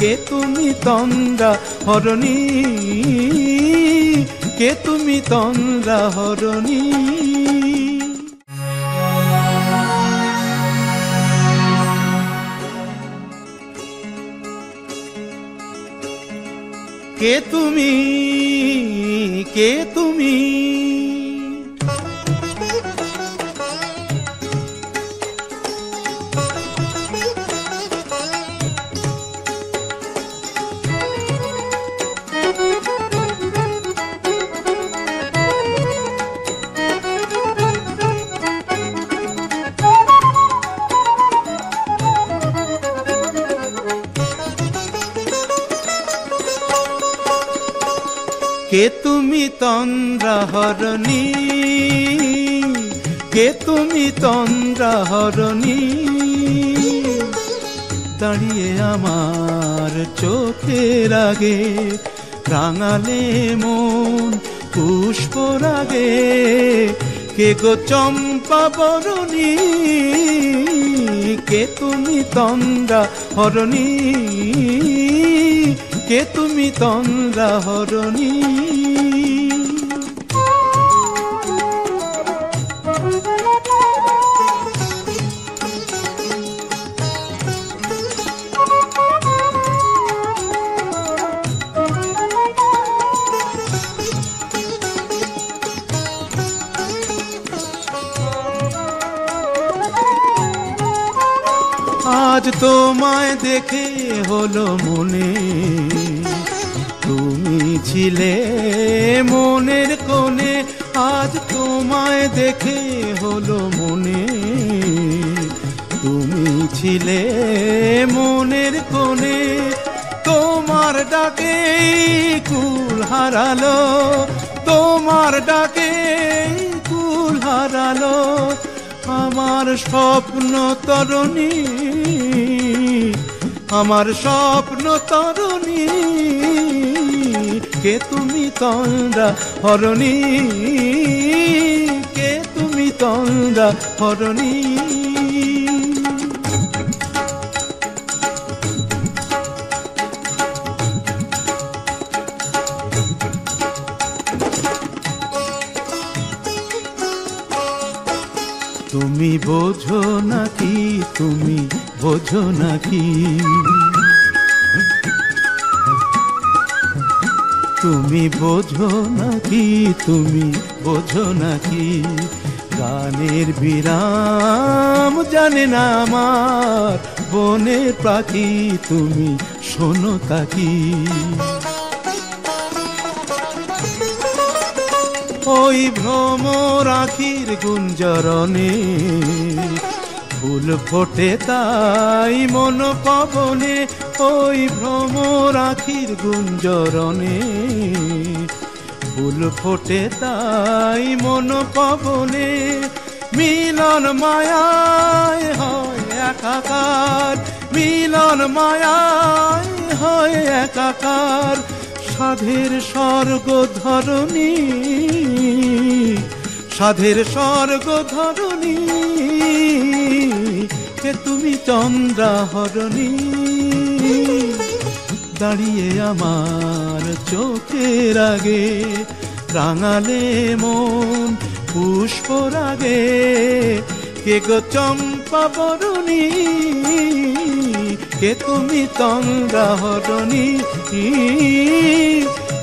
কে তুমি তন্দ্রা হরণী? কে তুমি তন্দ্রা হরণী? কে তুমি? কে তুমি? কে তুমি তন্দ্রা হরণী কে তুমি তন্দ্রা হরণী দাঁড়িয়ে আমার চোখের আগে রাঙালে মন পুষ্প রাগে কে গো চম্পা বরণী? কে তুমি তন্দ্রা হরণী কে তুমি তন্দ্রা হরণী আজ তোমায় দেখে হলো মনে। তুমি ছিলে মনের কোণে, আজ তোমায় দেখে হলো মনে। তুমি ছিলে মনের কোণে, তোমার ডাকে কুল হারালো। তোমার ডাকে কুল হারালো। আমার স্বপ্ন তরণী আমার স্বপ্ন তরণী কে তুমি তন্দ্রা হরণী কে তুমি তন্দ্রা হরণী? তুমি বোঝো নাকি, তুমি বোঝো নাকি? তুমি বোঝো নাকি, তুমি বোঝো নাকি? গানের বিরাম জানে না আমার, বনের পাখি তুমি শোনো তাকি। ওই ভ্রম রাখির গুঞ্জরণে। ফুল ফোটে তাই মন পবনে, ওই ভ্রম রাখির গুঞ্জরণে। ফুল ফোটে তাই মন পবনে, মিলন মায়ায় হয় একাকার। মিলন মায়ায় হয় একাকার। সাধের স্বর্গ ধরণী, সাধের স্বর্গ ধরণী কে তুমি চন্দ্রা হরণী দাঁড়িয়ে আমার চোখের আগে, রাঙালে মন পুষ্প রাগে কে গো চম্পা বরণী কে তুমি তঙ্গা হরণী?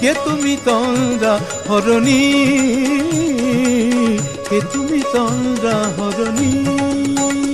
কে তুমি তঙ্গা হরণী? কে তুমি তঙ্গা হরণী?